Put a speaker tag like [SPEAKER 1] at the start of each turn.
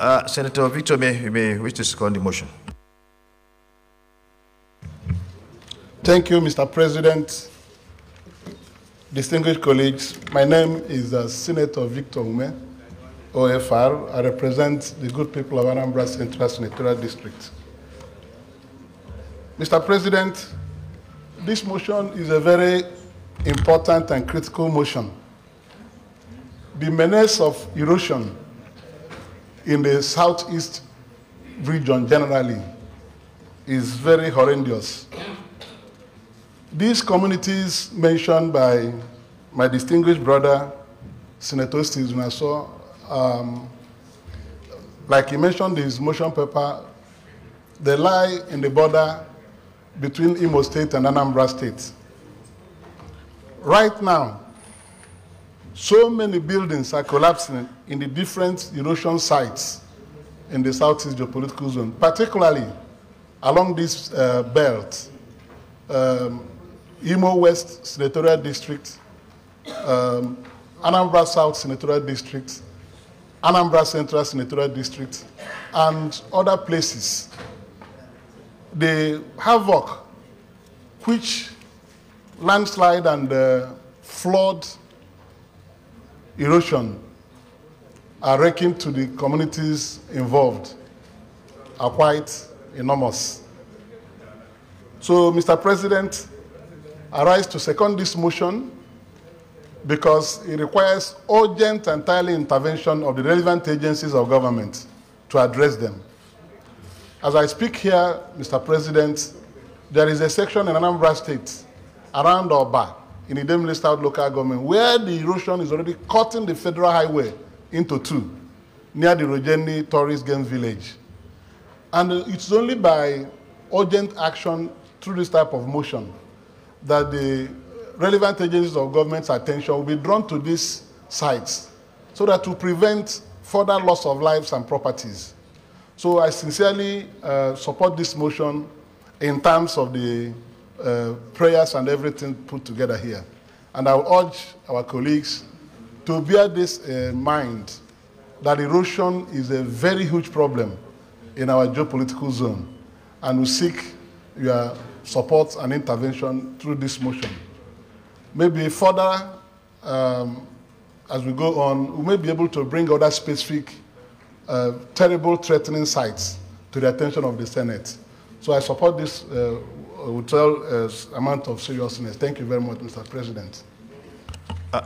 [SPEAKER 1] Uh, Senator Victor, may, you may wish to second the motion.
[SPEAKER 2] Thank you, Mr. President. Distinguished colleagues, my name is uh, Senator Victor Umeh, OFR. I represent the good people of Anambra Central Senatorial District. Mr. President, this motion is a very important and critical motion. The menace of erosion in the southeast region generally is very horrendous. These communities mentioned by my distinguished brother, Senator Izunaso, um, like he mentioned his motion paper, they lie in the border between Imo State and Anambra State. Right now, so many buildings are collapsing in the different erosion sites in the southeast geopolitical zone, particularly along this uh, belt. Um, Imo West Senatorial District, um, Anambra South Senatorial District, Anambra Central Senatorial District, and other places. The havoc which landslide and uh, flood erosion are wreaking to the communities involved are quite enormous. So, Mr. President, I rise to second this motion because it requires urgent and timely intervention of the relevant agencies of government to address them. As I speak here, Mr. President, there is a section in Anambra State around Oba in the Idemili South local government where the erosion is already cutting the federal highway into two near the Rojenny tourist game village. And it's only by urgent action through this type of motion that the relevant agencies of government's attention will be drawn to these sites so that to prevent further loss of lives and properties. So I sincerely uh, support this motion in terms of the uh, prayers and everything put together here. And I urge our colleagues to bear this in mind that erosion is a very huge problem in our geopolitical zone. And we seek your support and intervention through this motion. Maybe further, um, as we go on, we may be able to bring other specific uh, terrible threatening sites to the attention of the Senate. So I support this uh, with all uh, amount of seriousness. Thank you very much, Mr. President.
[SPEAKER 1] Uh,